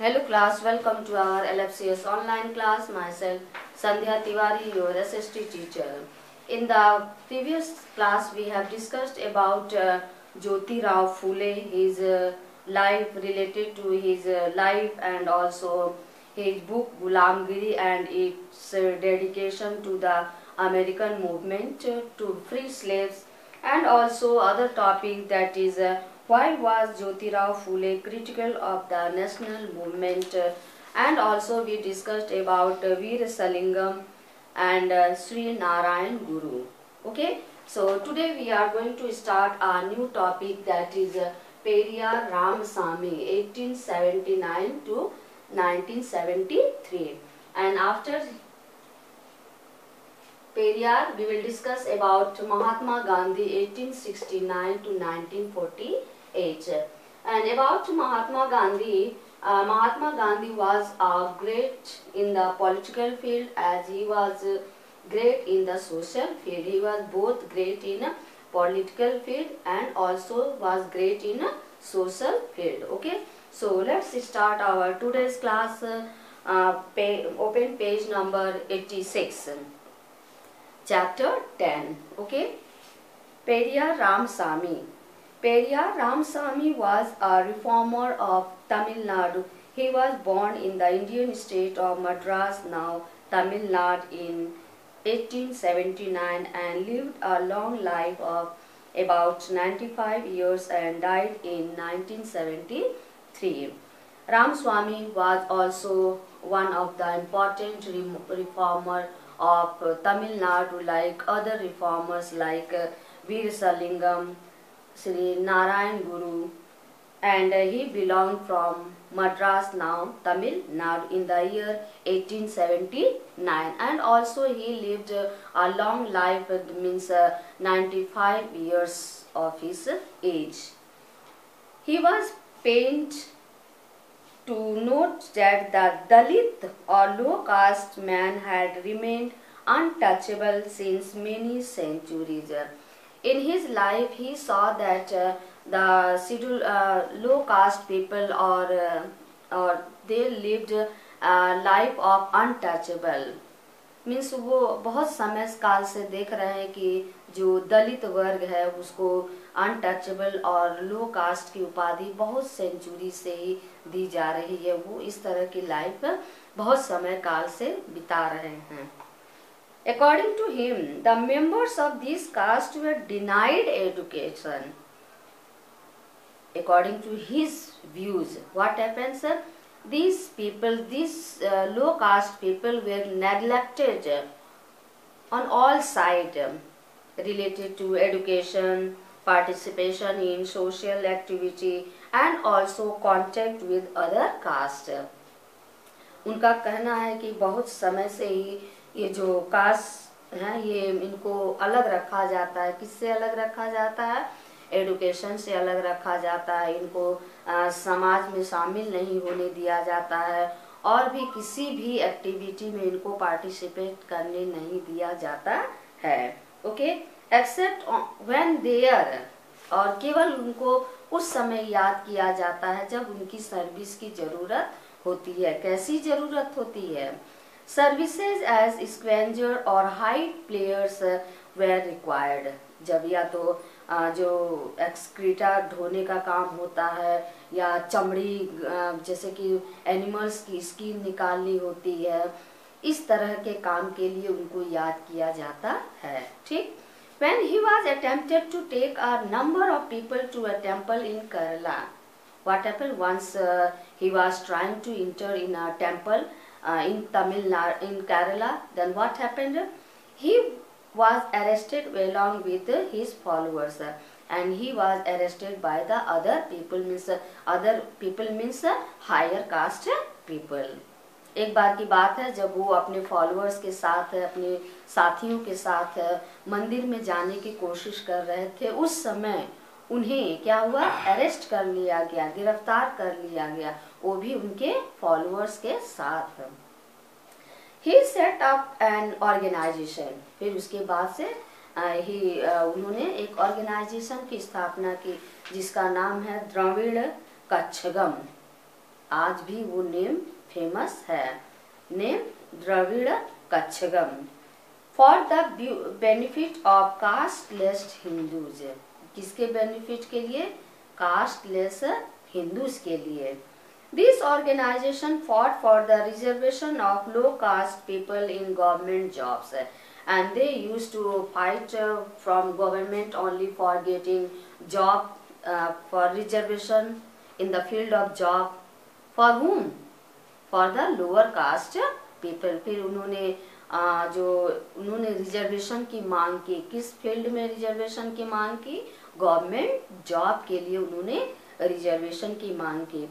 Hello class, welcome to our LFCS online class. Myself Sandhya Tiwari, your SST teacher. In the previous class, we have discussed about uh, Jyoti Rao Phule, his uh, life related to his uh, life and also his book Gulamgiri and its uh, dedication to the American movement uh, to free slaves and also other topic that is uh, why was Jyotirao Phule critical of the national movement? And also we discussed about Veer Salingam and uh, Sri Narayan Guru. Okay, so today we are going to start a new topic that is uh, Periyar Ramasamy 1879 to 1973 and after Periyar we will discuss about Mahatma Gandhi 1869 to 1948 and about Mahatma Gandhi uh, Mahatma Gandhi was uh, great in the political field as he was uh, great in the social field. He was both great in a political field and also was great in a social field. Okay, so let's start our today's class. Uh, pay, open page number 86 chapter 10 okay Periyar Ramasamy Periyar Ramasamy was a reformer of Tamil Nadu. He was born in the Indian state of Madras, now Tamil Nadu, in 1879 and lived a long life of about 95 years and died in 1973. Ramaswamy was also one of the important reformer of Tamil Nadu like other reformers like Veer Salingam, Sri Narayan Guru and uh, he belonged from Madras now Tamil Nadu in the year 1879 and also he lived uh, a long life uh, means 95 years of his age. He was pained to note that the Dalit or low caste man had remained untouchable since many centuries. In his life, he saw that uh, the scheduled uh, low caste people or uh, or they lived a life of means वो बहुत समय काल से देख रहे हैं कि जो दलित वर्ग है उसको अनटचेबल और लो कास्ट की उपाधि बहुत सेंचुरी से ही दी जा रही है। वो इस तरह की लाइफ बहुत समय काल से बिता रहे हैं। According to him the members of this caste were denied education according to his views what happens these people these uh, low caste people were neglected on all sides related to education participation in social activity and also contact with other caste उनका कहना है कि बहुत समय से ही ये जो cast है ये इनको अलग रखा जाता है। किससे अलग रखा जाता है? एडुकेशन से अलग रखा जाता है। इनको आ, समाज में शामिल नहीं होने दिया जाता है। और भी किसी भी एक्टिविटी में इनको पार्टिसिपेट करने नहीं दिया जाता है। ओके एक्सेप्ट व्हेन देयर और केवल उनको उस समय याद किया जाता है जब उनकी सर्विस की ज़रूरत होती है। कैसी ज़रूरत होती है? सर्विसेज़ एज स्क्वेंजर और हाइट प्लेयर्स वेर रिक्वायर्ड जब या तो जो एक्सक्रीटा ढोने का काम होता है या चमड़ी जैसे कि एनिमल्स की स्किन निकालनी होती है इस तरह के काम के लिए उनको याद किया जाता है ठीक When he was attempted to take a number of people to a temple in Kerala, what happened once uh, he was trying to enter in a temple uh, in Tamil Nadu, in Kerala, then what happened? He was arrested along with his followers and he was arrested by the other people means other people means higher caste people एक बार की बात है जब वो अपने followers के साथ अपने साथियों के साथ मंदिर में जाने की कोशिश कर रहे थे उस समय उन्हें क्या हुआ अरेस्ट कर लिया गया गिरफ़्तार कर लिया गया वो भी उनके फॉलोअर्स के साथ ही। सेट अप एन ऑर्गेनाइजेशन फिर उसके बाद से ही उन्होंने एक ऑर्गेनाइजेशन की स्थापना की, जिसका नाम है द्रविड़ कच्छगम। आज भी वो नेम फ़ेमस है। Name Dravida Kazhagam. For the benefit of casteless Hindus किसके बेनिफिट के लिए? कास्टलेस हिंदूज के लिए। This organisation fought for the reservation of low caste people in government jobs and they used to fight uh, from government only for getting job uh, for reservation in the field of job for whom for the lower caste people उन्होंने uh, जो उन्होंने reservation की मांग की किस field में reservation की मांग की गवर्नमेंट जॉब के लिए उन्होंने रिजर्वेशन की मांग की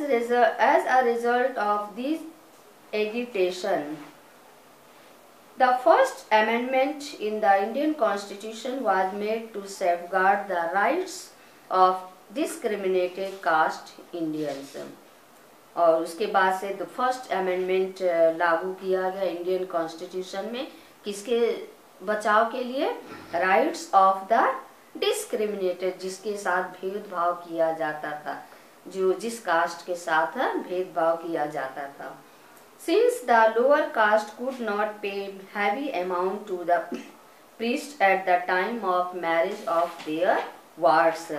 as a result of this agitation The first amendment in the Indian constitution was made to safeguard the rights of discriminated caste Indians. और उसके बाद से द फ़र्स्ट अमेंडमेंट लागू किया गया इंडियन कॉन्स्टिट्यूशन में किसके बचाव के लिए राइट्स ऑफ़ द डिस्क्रिमिनेटेड जिसके साथ भेदभाव किया जाता था जो जिस कास्ट के साथ हाँ, भेदभाव किया जाता था। Since the lower caste could not pay heavy amount to the priest at the time of marriage of their wards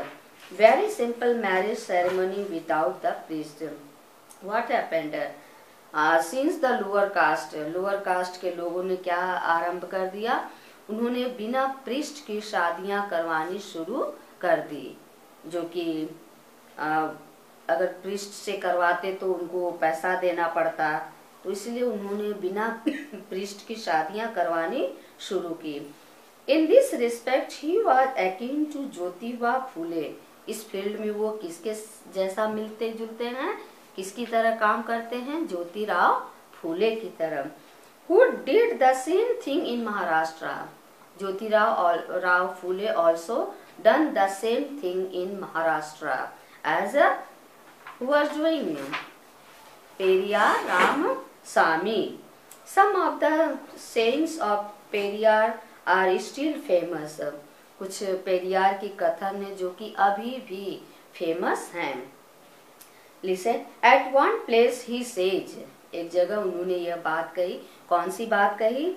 very simple marriage ceremony without the priest what happened since the lower caste lower caste के लोगों ने क्या आरंभ कर दिया? उन्होंने बिना priest की शादियाँ करवानी शुरू कर दी, जो कि uh, अगर पृष्ठ से करवाते तो उनको पैसा देना पड़ता। तो इसलिए उन्होंने बिना पृष्ठ की शादियाँ करवानी शुरू की। In this respect he was akin to Jyotiba Phule. इस फ़ील्ड में वो किसके जैसा मिलते जुलते हैं, किसकी तरह काम करते हैं? ज्योतिराव फूले की तरह। Who did the same thing in Maharashtra Jyotirao Rao Phule also done the same thing in Maharashtra as a doing Periyar Ram Sami. Some of the sayings of Periyar are still famous. कुछ पेरियार की कथन है जो कि अभी भी famous हैं। Listen at one place he says एक जगह उन्होंने यह बात कही। कौन सी बात कही?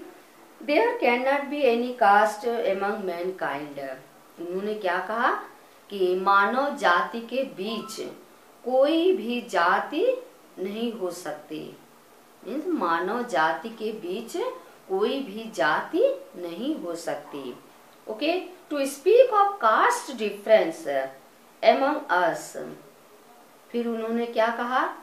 There can not be any caste among mankind उन्होंने क्या कहा? कि मानव जाति के बीच कोई भी जाति नहीं हो सकती। मीन्स मानव जाति के बीच कोई भी जाति नहीं हो सकती। Okay? To speak of caste difference among us फिर उन्होंने क्या कहा?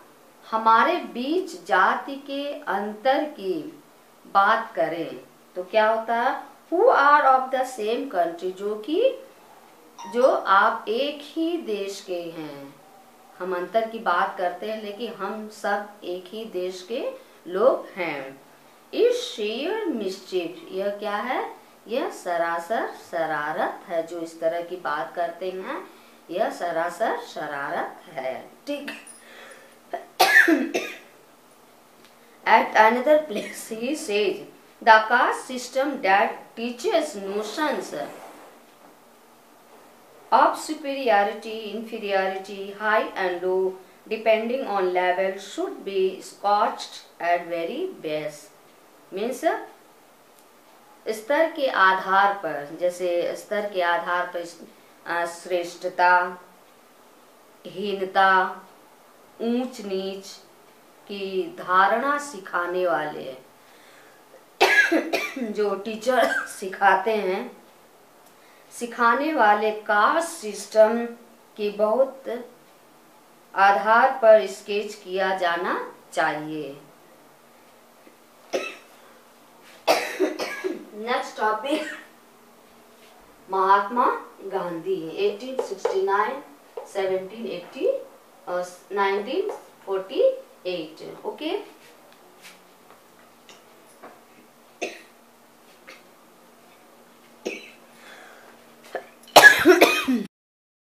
हमारे बीच जाति के अंतर की बात करें। तो क्या होता है? Who are of the same country जो कि, जो आप एक ही देश के हैं। हम अंतर की बात करते हैं, लेकिन हम सब एक ही देश के लोग हैं। इस शेयर मिस्चिफ यह क्या है? यह सरासर शरारत है, जो इस तरह की बात करते हैं, यह सरासर शरारत है। ठीक। At another place, he says, the caste system that teaches notions of superiority, inferiority, high and low depending on level should be scotched at very base means स्तर के आधार पर जैसे स्तर के आधार पर श्रेष्ठता हीनता ऊंच नीच की धारणा सिखाने वाले जो टीचर सिखाते हैं सिखाने वाले कास्ट सिस्टम की बहुत आधार पर स्केच किया जाना चाहिए। नेक्स्ट टॉपिक महात्मा गांधी 1869 1780 और 1948 ओके